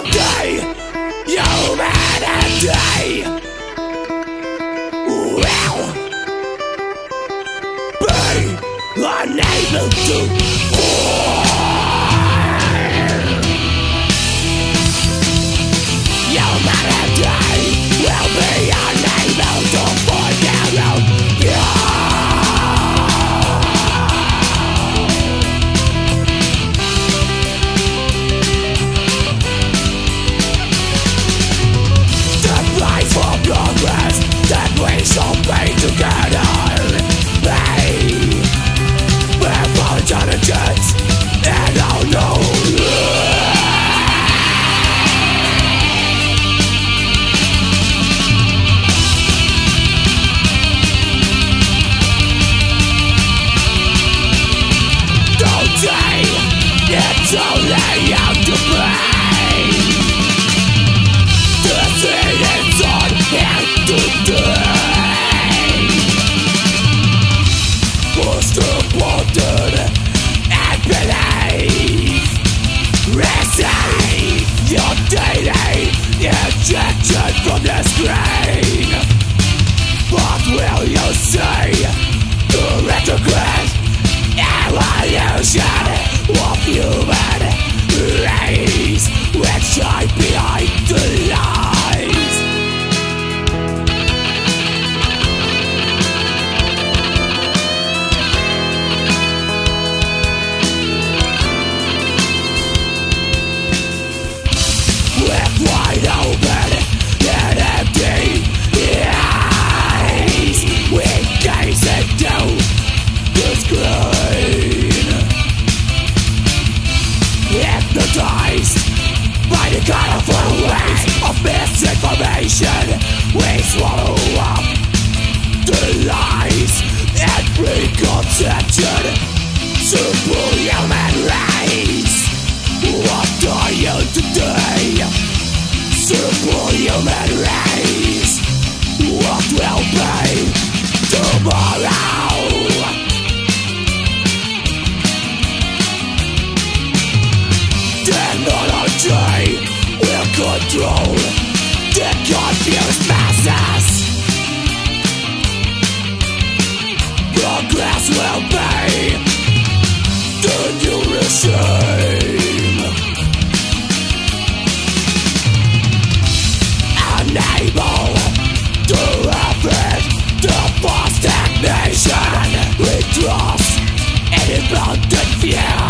someday Humanity Will Be unable to Misinformation we swallow up The lies and preconception Superhuman race What are you today? Superhuman race What will be? bounded fear.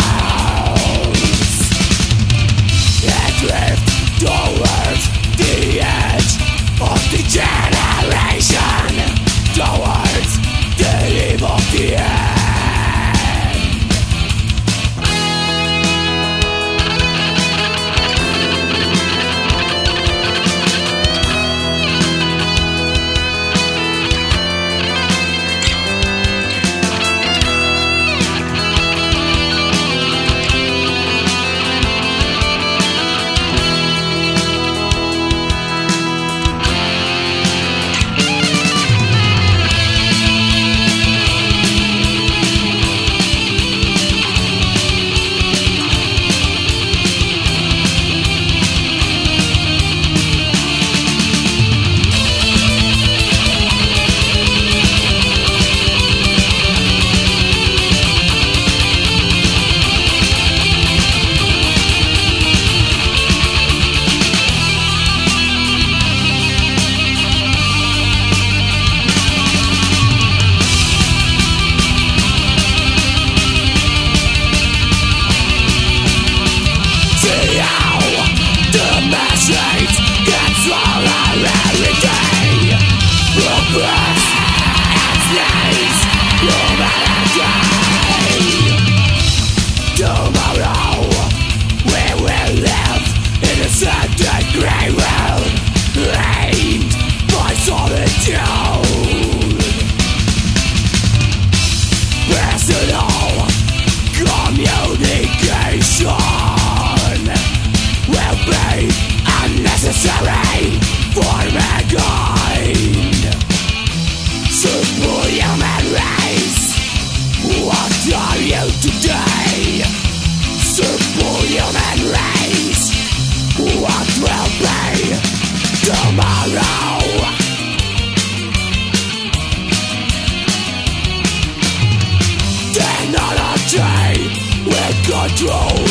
are you today? Race What will be tomorrow? Technology control